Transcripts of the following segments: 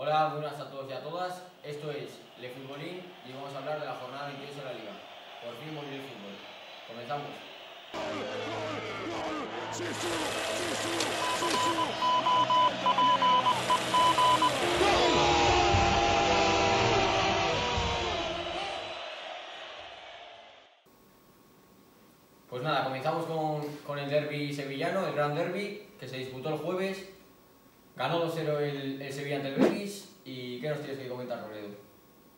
Hola, buenas a todos y a todas. Esto es Le Futbolín y vamos a hablar de la jornada 28 de la Liga. Por fin volvió el fútbol. Comenzamos. Pues nada, comenzamos con, con el derby sevillano, el gran derby, que se disputó el jueves. Ganó 2-0 el, el Sevilla ante el Betis. ¿Y qué nos tienes que comentar, Robledo?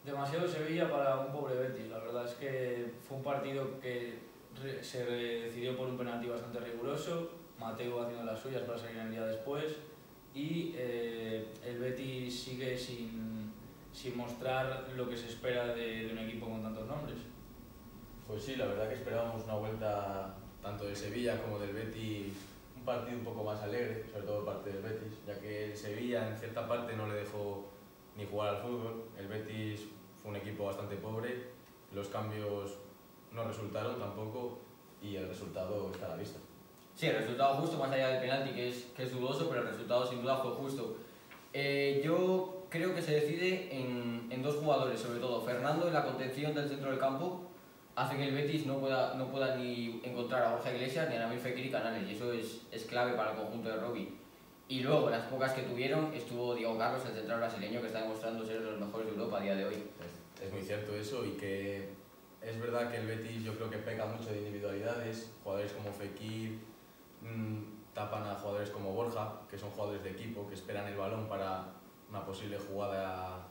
Demasiado Sevilla para un pobre Betis. La verdad es que fue un partido que se decidió por un penalti bastante riguroso. Mateo haciendo las suyas para salir el día después. Y eh, el Betis sigue sin, sin mostrar lo que se espera de, de un equipo con tantos nombres. Pues sí, la verdad que esperábamos una vuelta tanto del Sevilla como del Betis, partido un poco más alegre, sobre todo por parte del Betis, ya que el Sevilla en cierta parte no le dejó ni jugar al fútbol. El Betis fue un equipo bastante pobre, los cambios no resultaron tampoco y el resultado está a la vista. Sí, el resultado justo, más allá del penalti, que es, que es dudoso, pero el resultado sin duda fue justo. Eh, yo creo que se decide en, en dos jugadores, sobre todo. Fernando en la contención del centro del campo hace que el Betis no pueda, no pueda ni encontrar a Borja Iglesias ni a Nabil Fekir y Canales, y eso es, es clave para el conjunto de Robbie. Y luego, las pocas que tuvieron, estuvo Diego Carlos, el central brasileño, que está demostrando ser de los mejores de Europa a día de hoy. Es, es muy cierto eso y que es verdad que el Betis yo creo que peca mucho de individualidades, jugadores como Fekir mm, tapan a jugadores como Borja, que son jugadores de equipo, que esperan el balón para una posible jugada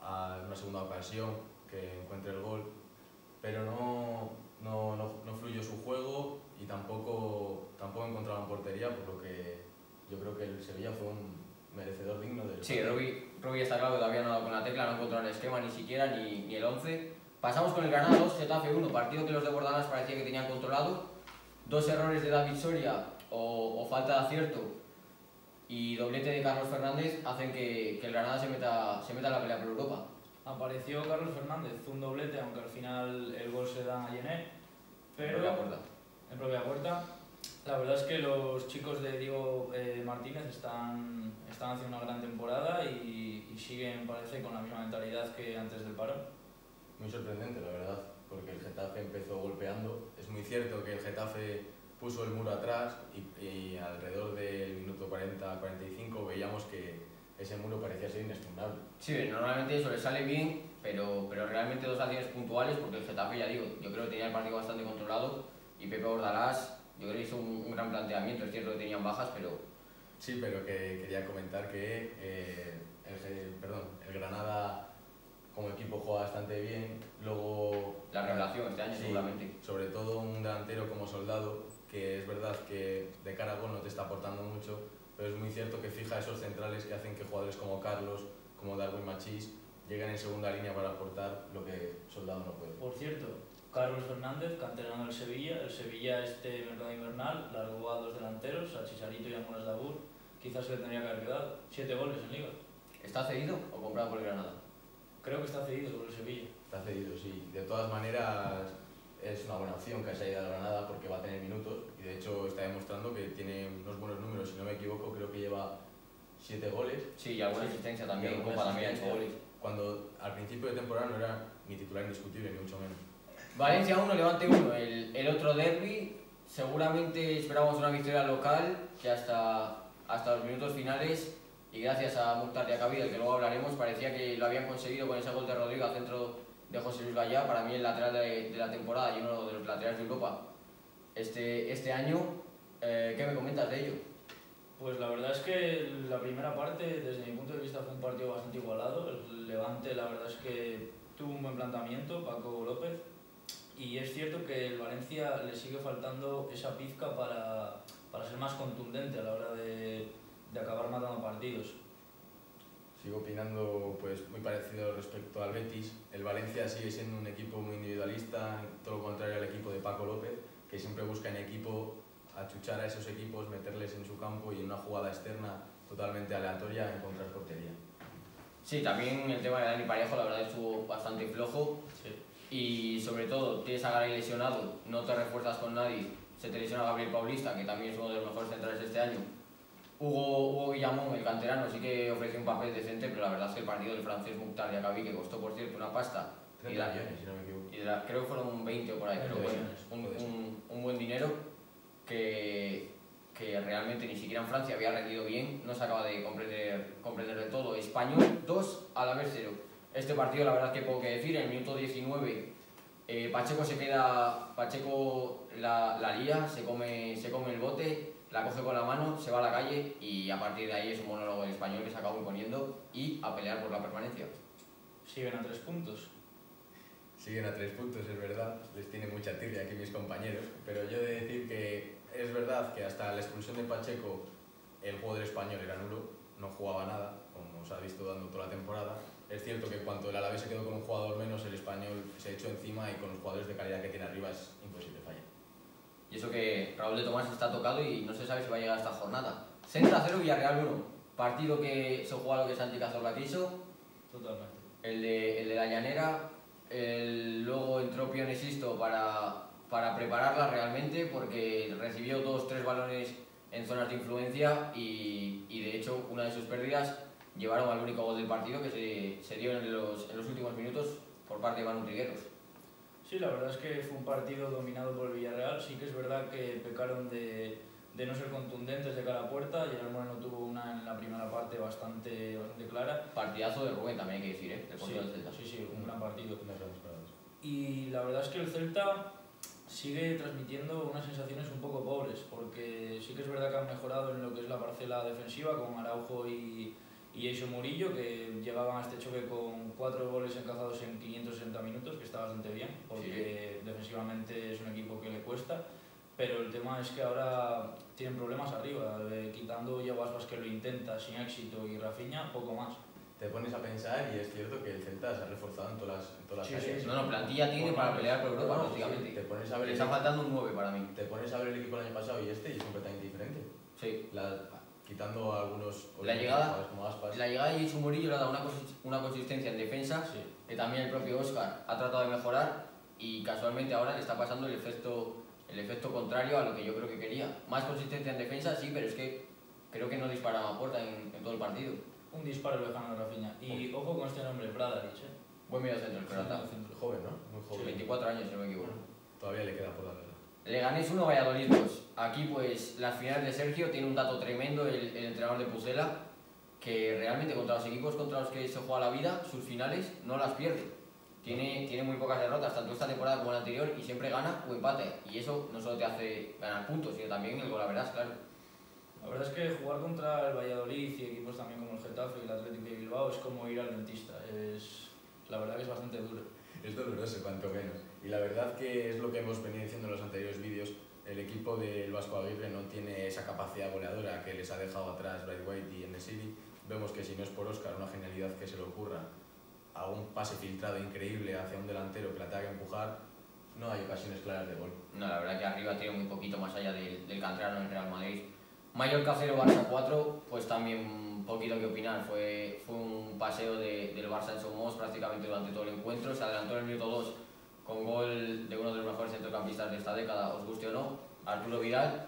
a una segunda ocasión, que encuentre el gol, pero no, no, no, no fluyó su juego y tampoco, tampoco encontraban portería, por lo que yo creo que el Sevilla fue un merecedor digno del Sí, Robbie, Robbie está claro que todavía no ha dado con la tecla, no ha encontrado el esquema ni siquiera, ni, ni el 11. Pasamos con el Granada 2, Getafe 1, partido que los de Bordalás parecía que tenían controlado. Dos errores de David Soria o, o falta de acierto y doblete de Carlos Fernández hacen que, que el Granada se meta, se meta en la pelea por Europa. Apareció Carlos Fernández, un doblete, aunque al final el gol se da a Yené. Pero Pero puerta. en propia puerta. La verdad es que los chicos de Diego eh, Martínez están, están haciendo una gran temporada y, y siguen, parece, con la misma mentalidad que antes del parón. Muy sorprendente, la verdad, porque el Getafe empezó golpeando. Es muy cierto que el Getafe puso el muro atrás y, y alrededor del minuto 40-45 veíamos que ese muro parecía ser inexpugnable. Sí, normalmente eso le sale bien, pero, pero realmente dos acciones puntuales, porque el Getafe, ya digo, yo creo que tenía el partido bastante controlado y Pepe Bordalás, yo creo que hizo un, un gran planteamiento, es cierto que tenían bajas, pero Sí, pero que quería comentar que eh, el, perdón, el Granada como equipo juega bastante bien. Luego la revelación este año Sí, seguramente. Sobre todo un delantero como Soldado, que es verdad que de cara a gol no te está aportando mucho, pero es muy cierto que fija esos centrales que hacen que jugadores como Carlos, como Darwin Machís, lleguen en segunda línea para aportar lo que Soldado no puede. Por cierto, Carlos Fernández, canterano del Sevilla. El Sevilla este mercado invernal largó a dos delanteros, a Chicharito y a Moras Dabur. Quizás se le tendría que haber quedado. Siete goles en liga. ¿Está cedido o comprado por el Granada? Creo que está cedido por el Sevilla. Está cedido, sí. De todas maneras, es una buena opción que haya ido a Granada porque va a tener minutos y de hecho está demostrando que tiene unos buenos números. Si no me equivoco, creo que lleva siete goles Sí, y alguna asistencia también, en Copa también ha hecho asistencia. goles. cuando al principio de temporada no era ni titular indiscutible, ni mucho menos. Valencia 1, Levante 1, el, el otro derby. Seguramente esperamos una victoria local que hasta, hasta los minutos finales y gracias a Mukhtar y a Kabir, del que luego hablaremos, parecía que lo habían conseguido con ese gol de Rodrigo al centro de José Luis Gallá, para mí el lateral de, de la temporada y uno de los laterales de Europa este, este año. Eh, ¿Qué me comentas de ello? Pues la verdad es que la primera parte, desde mi punto de vista, fue un partido bastante igualado. El Levante, la verdad es que tuvo un buen planteamiento, Paco López. Y es cierto que el Valencia le sigue faltando esa pizca para, para ser más contundente a la hora de, de acabar matando partidos. Sigo opinando pues muy parecido respecto al Betis. El Valencia sigue siendo un equipo muy individualista, todo lo contrario al equipo de Paco López, que siempre busca en equipo achuchar a esos equipos, meterles en su campo y en una jugada externa totalmente aleatoria encontrar portería. Sí, también el tema de Dani Parejo, la verdad estuvo bastante flojo. Y sobre todo, tienes a Garay lesionado, no te refuerzas con nadie. Se te lesiona Gabriel Paulista, que también es uno de los mejores centrales de este año. Hugo, Hugo Guillamón, el canterano, sí que ofreció un papel decente, pero la verdad es que el partido del francés Mukhtar Diakabi, que costó por cierto una pasta, 30 y la- millones, si no me equivoco. y la- creo que fueron 20 o por ahí, pero 20 bueno, un, un- un buen dinero que, que realmente ni siquiera en Francia había rendido bien, no se acaba de comprender, comprender del todo. Español 2 a la vez 0. Este partido la verdad que poco que decir, en el minuto 19 eh, Pacheco se queda, Pacheco la, la lía, se come, se come el bote, la coge con la mano, se va a la calle y a partir de ahí es un monólogo del español que se acabó imponiendo y a pelear por la permanencia. Siguen a tres puntos. Siguen a tres puntos, es verdad. Les tiene mucha tirria aquí mis compañeros. Pero yo he de decir que es verdad que hasta la expulsión de Pacheco el juego del español era nulo. No jugaba nada, como se ha visto dando toda la temporada. Es cierto que cuando el Alavés se quedó con un jugador menos, el español se echó encima y con los jugadores de calidad que tiene arriba es imposible fallar. Y eso que Raúl de Tomás está tocado y no se sabe si va a llegar a esta jornada. Centra 0, Villarreal 1. Partido que se juega lo que Santi Cazorla quiso. Totalmente. El de, el de la llanera. El, luego entró Pionesisto para, para prepararla realmente porque recibió dos, tres balones en zonas de influencia y, y de hecho una de sus pérdidas llevaron al único gol del partido que se, se dio en los, en los últimos minutos por parte de Manu Trigueros. Sí, la verdad es que fue un partido dominado por el Villarreal. Sí que es verdad que pecaron de, de no ser contundentes de cara a puerta. Gerard Moreno tuvo una en la primera parte bastante, bastante clara. Partidazo de Rubén también hay que decir, ¿eh? del Sí, del Celta. sí, sí, un gran partido. Y la verdad es que el Celta sigue transmitiendo unas sensaciones un poco pobres, porque sí que es verdad que han mejorado en lo que es la parcela defensiva con Araujo y, y Eixo Murillo, que llegaban a este choque con cuatro goles encajados en 560 minutos, que está bastante bien, porque defensivamente es un equipo que le cuesta. Pero el tema es que ahora tienen problemas arriba, eh, quitando Yago Aspas que lo intenta sin éxito y Rafinha, poco más. Te pones a pensar y es cierto que el Celta se ha reforzado en todas las, en todas las Sí, áreas. sí, No, no, plantilla tiene para pelear por Europa, No, prácticamente. Te pones a ver está faltando un 9 para mí. Te pones a ver el equipo el año pasado y este y es completamente diferente. Sí. La- quitando algunos La llegada- como Aspas. La llegada de Isu Murillo le ha dado una, una consistencia en defensa Sí. que también el propio Oscar ha tratado de mejorar y casualmente ahora le está pasando el efecto, el efecto contrario a lo que yo creo que quería. Más consistencia en defensa, sí, pero es que creo que no disparaba a puerta en, en todo el partido. Un disparo lejano de Rafinha. Y ojo con este nombre, Bradaric, ¿eh? Buen medio centro, el croata. Joven, ¿no? Muy joven. 24 años, si no me equivoco. Todavía le queda por la verdad. Leganés 1, Valladolid 2. Aquí pues las finales de Sergio tiene un dato tremendo el, el entrenador de Pucela que realmente contra los equipos contra los que se juega la vida, sus finales no las pierde. Tiene, tiene muy pocas derrotas, tanto esta temporada como la anterior, y siempre gana o empate. Y eso no solo te hace ganar puntos, sino también el gol, la verdad, claro. La verdad es que jugar contra el Valladolid y equipos también como el Getafe y el Atlético de Bilbao es como ir al dentista. Es, la verdad que es bastante duro. Es doloroso, cuanto menos. Y la verdad que es lo que hemos venido diciendo en los anteriores vídeos. El equipo del Vasco Aguirre no tiene esa capacidad goleadora que les ha dejado atrás Bright White y Enesiri. Vemos que si no es por Oscar, una genialidad que se le ocurra, a un pase filtrado increíble hacia un delantero que la tenga que empujar, no hay ocasiones claras de gol. No, la verdad que arriba tiene muy poquito más allá del, del canterano en Real Madrid. Mallorca 0, Barça 4, pues también poquito que opinar. Fue, fue un paseo de- del Barça en Somos prácticamente durante todo el encuentro. Se adelantó en el minuto 2 con gol de uno de los mejores centrocampistas de esta década, os guste o no, Arturo Vidal.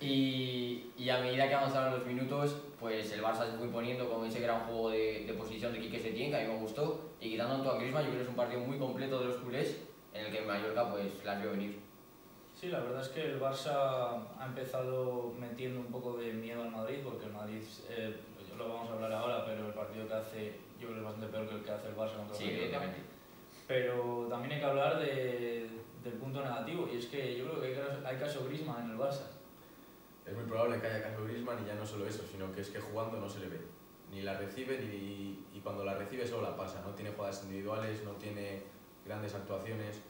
Y, y a medida que avanzaron los minutos, pues el Barça se fue imponiendo con ese gran juego de, de posición de Quique Setién, que a mí me gustó. Y quitando a Griezmann, yo creo que es un partido muy completo de los culés, en el que Mallorca pues las vio venir. Sí, la verdad es que el Barça ha empezado metiendo un poco de miedo al Madrid, porque el Madrid, eh, lo vamos a hablar ahora, pero el partido que hace yo creo que es bastante peor que el que hace el Barça contra Sí, el Mallorca. evidentemente. Pero también hay que hablar de, del punto negativo, y es que yo creo que hay caso, hay caso Griezmann en el Barça. Probable que haya caso Griezmann y ya no solo eso, sino que es que jugando no se le ve. Ni la recibe ni, y cuando la recibe solo la pasa. No tiene jugadas individuales, no tiene grandes actuaciones.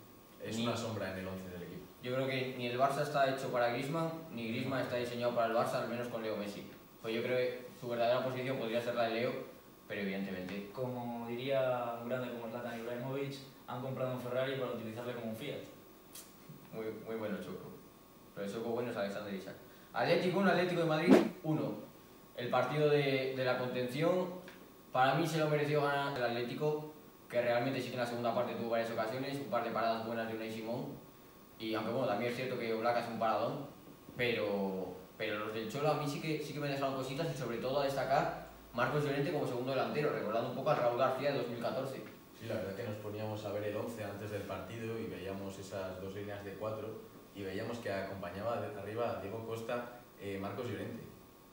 Es Ni- una sombra en el 11 del equipo. Yo creo que ni el Barça está hecho para Griezmann, ni Griezmann está diseñado para el Barça, al menos con Leo Messi. Pues yo creo que su verdadera posición podría ser la de Leo, pero evidentemente Como diría un grande como Zlatan Ibrahimovic, han comprado un Ferrari para utilizarle como un Fiat. muy, muy bueno Choco. Pero el Choco bueno es Alexander Isaac. Atlético 1, Atlético de Madrid 1. El partido de, de la contención, para mí se lo mereció ganar el Atlético, que realmente sí que en la segunda parte tuvo varias ocasiones, un par de paradas buenas de Unai Simón. Y aunque bueno, también es cierto que Oblak hace un paradón, pero, pero los del Cholo a mí sí que, sí que me dejaron cositas y sobre todo a destacar Marcos Llorente como segundo delantero, recordando un poco a Raúl García de 2014. Sí, la verdad que nos poníamos a ver el 11 antes del partido y veíamos esas dos líneas de cuatro y veíamos que acompañaba de arriba a Diego Costa eh, Marcos Llorente.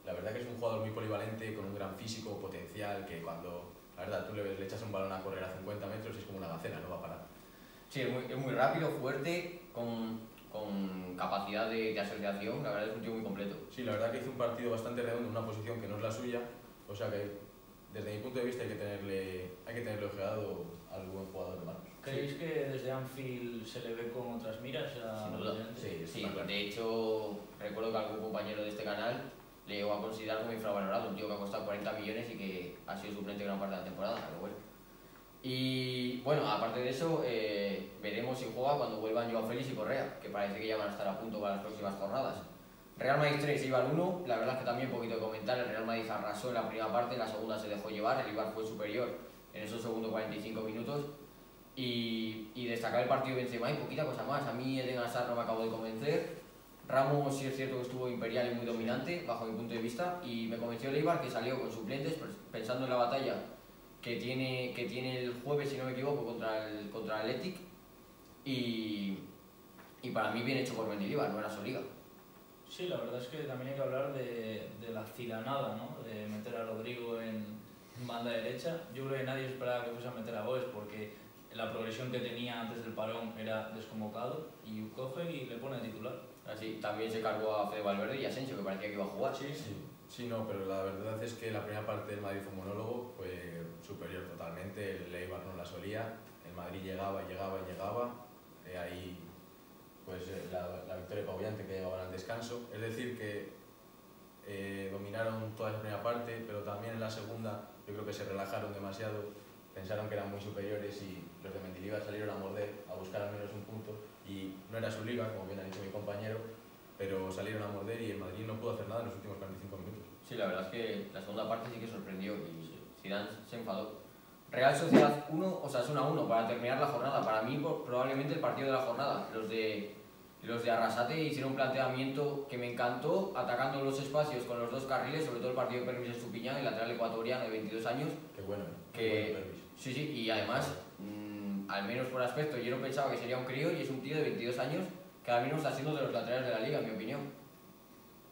La verdad que es un jugador muy polivalente, con un gran físico, potencial, que cuando, la verdad, tú le, le echas un balón a correr a 50 metros y es como una gacela, no va a parar. Sí, es muy, es muy rápido, fuerte, con, con capacidad de, de asociación, la verdad es un tío muy completo. Sí, la verdad que hizo un partido bastante redondo en una posición que no es la suya, o sea que desde mi punto de vista hay que tenerle, hay que tenerle ojeado al buen jugador de Marcos. ¿Creéis que desde Anfield se le ve con otras miras a Sin duda, sí. Sí, claro. de hecho, recuerdo que algún compañero de este canal le llegó a considerar como infravalorado, un tío que ha costado 40 millones y que ha sido suplente gran parte de la temporada, pero bueno. Y bueno, aparte de eso, eh, veremos si juega cuando vuelvan Joao Félix y Correa, que parece que ya van a estar a punto para las próximas jornadas. Real Madrid 3, Ibar 1, la verdad es que también un poquito de comentar, el Real Madrid arrasó en la primera parte, en la segunda se dejó llevar, el Ibar fue superior en esos segundos 45 minutos. Y, y destacar el partido de Benzema y poquita cosa más. A mí Eden Hazard no me acabó de convencer. Ramos sí es cierto que estuvo imperial y muy dominante, bajo mi punto de vista, y me convenció el Eibar que salió con suplentes, pues, pensando en la batalla que tiene, que tiene el jueves, si no me equivoco, contra el, contra el Athletic, y, y para mí bien hecho por Mendilibar, no era su liga. Sí, la verdad es que también hay que hablar de, de la cilanada, ¿no? De meter a Rodrigo en, banda derecha. Yo creo que nadie esperaba que fuese a meter a Goes porque la progresión que tenía antes del parón era desconvocado y coge y le pone de titular. Así, también se cargó a Fede Valverde y a Asensio, que parecía que iba a jugar. Sí, sí, no, pero la verdad es que la primera parte del Madrid fue monólogo, fue superior totalmente, el Eibar no la solía, el Madrid llegaba y llegaba y llegaba, eh, ahí pues eh, la, la victoria pabullante que llegaban al descanso, es decir que eh, dominaron toda esa primera parte, pero también en la segunda yo creo que se relajaron demasiado, pensaron que eran muy superiores y los de Mendilibar salieron a morder, a buscar al menos un punto y no era su liga, como bien ha dicho mi compañero, pero salieron a morder y el Madrid no pudo hacer nada en los últimos 45 minutos. Sí, la verdad es que la segunda parte sí que sorprendió y Zidane se enfadó. Real Sociedad 1, Osasuna 1 para terminar la jornada. Para mí probablemente el partido de la jornada. Los de los de Arrasate hicieron un planteamiento que me encantó, atacando los espacios con los dos carriles, sobre todo el partido de Permis Estupiñán, el lateral ecuatoriano de 22 años. Qué bueno, ¿eh? Que- Qué bueno. Sí, sí, y además, al menos por aspecto, yo no pensaba que sería un crío y es un tío de 22 años que ahora mismo está siendo de los laterales de la liga, en mi opinión.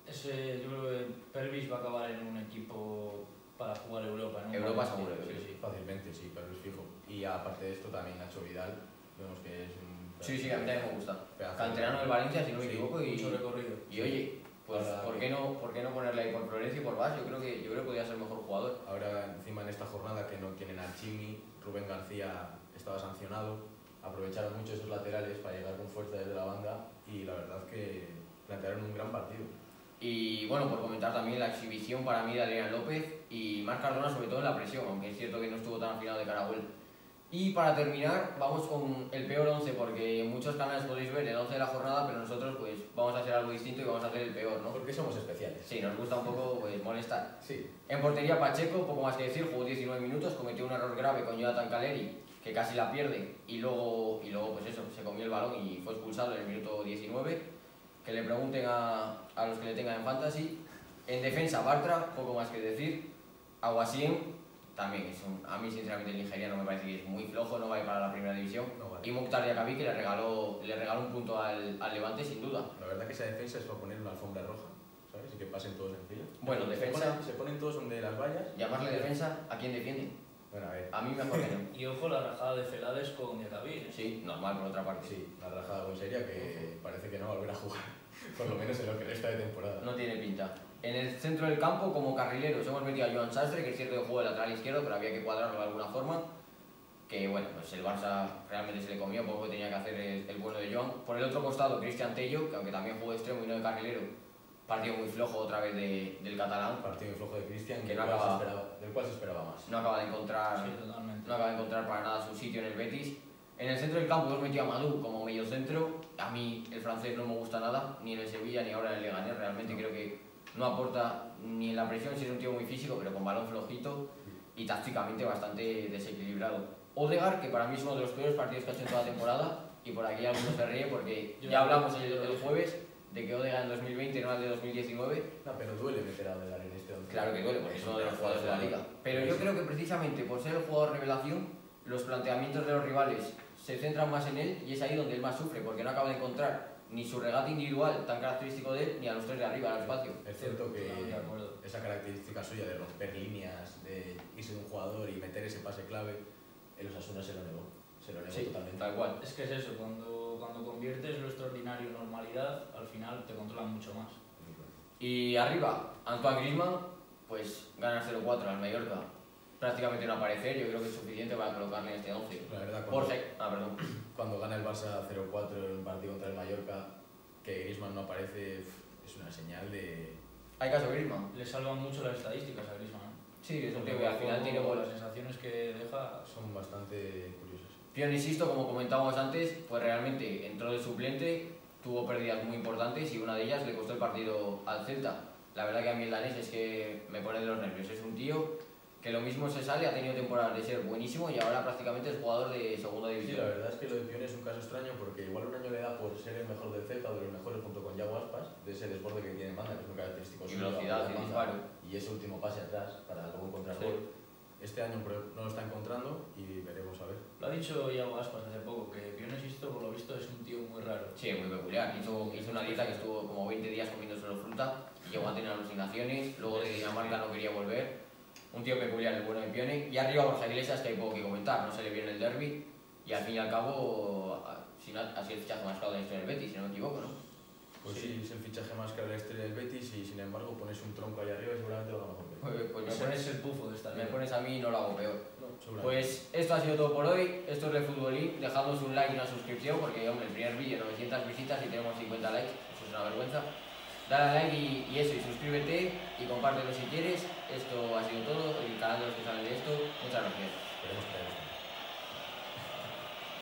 Ese, yo creo que Pervis va a acabar en un equipo para jugar Europa. ¿no? Europa seguro, sí, sí, sí. Fácilmente, sí, pero es fijo. Y aparte de esto también Nacho Vidal, vemos que es un... Sí, sí, a mí también me gusta. Canterano del Valencia, si no me Sí, equivoco, y, Mucho recorrido. y oye, pues Para ¿por qué, no, ¿por qué no ponerle ahí por Florencia y por Vaz? Yo creo que, yo creo que podría ser el mejor jugador. Ahora encima en esta jornada que no tienen al Chimi, Rubén García estaba sancionado, aprovecharon mucho esos laterales para llegar con fuerza desde la banda y la verdad que plantearon un gran partido. Y bueno, por comentar también la exhibición para mí de Adrián López y Marc Cardona, sobre todo en la presión, aunque es cierto que no estuvo tan afinado de cara a gol. Y para terminar, vamos con el peor 11, porque en muchos canales podéis ver el 11 de la jornada, pero nosotros pues vamos a hacer algo distinto y vamos a hacer el peor, ¿no? Porque somos especiales. Sí, nos gusta un poco pues, molestar. Sí. En portería Pacheco, poco más que decir, jugó 19 minutos, cometió un error grave con Jonathan Caleri, que casi la pierde, y luego, y luego pues eso, se comió el balón y fue expulsado en el minuto 19. Que le pregunten a, a los que le tengan en fantasy. En defensa Bartra, poco más que decir. Aguasien, también es un, a mí sinceramente el nigeriano me parece que es muy flojo, no vale para la primera división. No vale. Y Mokhtar Diakabi que le regaló, le regaló un punto al, al Levante sin duda. La verdad que esa defensa es para poner una alfombra roja, ¿sabes? Y que pasen todos en fila. Bueno, Se defensa- ponen- Se ponen todos donde las vallas. Llamarle defensa, ¿a quién defiende? Bueno, a ver. A mí mejor que no. Y ojo la rajada de Celades con Diacabí. ¿eh? Sí, normal por otra parte. Sí, la rajada muy seria que parece que no va a volver a jugar, por lo menos en lo que resta de temporada. No tiene pinta. En el centro del campo, como carrileros, hemos metido a Joan Sastre, que es cierto que juega de lateral izquierdo, pero había que cuadrarlo de alguna forma. Que bueno, pues el Barça realmente se le comió, poco tenía que hacer el, el bueno de Joan. Por el otro costado, Cristian Tello, que aunque también jugó de extremo y no de carrilero, partido muy flojo otra vez de- del catalán. Partido muy flojo de Cristian, Que no acaba- esperaba- del cual se esperaba más. No acaba de encontrar Sí, no acaba de encontrar para nada su sitio en el Betis. En el centro del campo hemos metido a Madou como medio centro. A mí el francés no me gusta nada, ni en el Sevilla ni ahora en el Leganés. Realmente creo que no aporta ni en la presión, si es un tío muy físico, pero con balón flojito y tácticamente bastante desequilibrado. Odegar, que para mí es uno de los peores partidos que ha hecho en toda la temporada, y por aquí algunos se ríe porque Yo- ya hablamos el, el jueves de que Odegaard en 2020 no era el de 2019. No, pero duele meter a Odegaard en este once. Claro que duele, porque es uno de los jugadores de la liga. Pero yo creo que precisamente por ser el jugador revelación, los planteamientos de los rivales se centran más en él y es ahí donde él más sufre, porque no acaba de encontrar ni su regate individual tan característico de él, ni a los tres de arriba, al espacio. Es cierto que esa característica suya de romper líneas, de irse de un jugador y meter ese pase clave, el Osasuna se lo negó. Se lo negó Sí, totalmente. tal cual. Es que es eso, cuando, cuando conviertes lo extraordinario en normalidad, al final te controlan mucho más. Y arriba, Antoine Griezmann, pues gana 0-4 al Mallorca. Prácticamente no aparecer, yo creo que es suficiente para colocarle en este 11. La verdad, cuando, Jorge, ah, perdón. cuando gana el Barça 0-4 en un partido contra el Mallorca, que Griezmann no aparece, es una señal de... Hay caso Griezmann. Le salvan mucho las estadísticas a Griezmann. ¿eh? Sí, es un tío que al final tiene. Las sensaciones que deja son bastante curiosas. Pion, insisto, como comentábamos antes, pues realmente entró de suplente, tuvo pérdidas muy importantes y una de ellas le costó el partido al Celta. La verdad que a mí el danés es que me pone de los nervios. Es un tío que lo mismo se sale, ha tenido temporadas de ser buenísimo y ahora prácticamente es jugador de segunda Sí, división. la verdad es que lo de Pione es un caso extraño porque igual un año le da por ser el mejor del Celta o de los mejores junto con Yago Aspas, de ese desborde que tiene en banda, que es muy característico Y velocidad y disparo. Y ese último pase atrás para luego encontrar Sí. gol. Este año no lo está encontrando y veremos a ver. Lo ha dicho Iago Aspas hace poco, que Pione Sisto, por lo visto, es un tío muy raro. Sí, muy peculiar. Hizo, hizo una dieta que estuvo como 20 días comiendo solo fruta, llegó a tener alucinaciones, luego de Dinamarca no quería volver. Un tío peculiar, el bueno de Pione. Y arriba Borja Iglesias, que hay poco que comentar, no se le vio en el derby. Y al fin y al cabo, a- si no, ha sido el fichaje más caro de la historia del Betis, si no me equivoco, ¿no? Pues Sí. sí, es el fichaje más caro de la historia del Betis y sin embargo pones un tronco ahí arriba y seguramente lo gana mejor que él. Pues, pues me, pones, es el pufo de esta me pones a mí y no lo hago peor. No. Pues esto ha sido todo por hoy. Esto es el Futbolín. Dejadnos un like y una suscripción porque, hombre, el primer vídeo 900 visitas y tenemos 50 likes. Eso es una vergüenza. Dale a like y, y eso, y suscríbete y compártelo si quieres. Esto ha sido todo. El canal de los que saben de esto. Muchas gracias.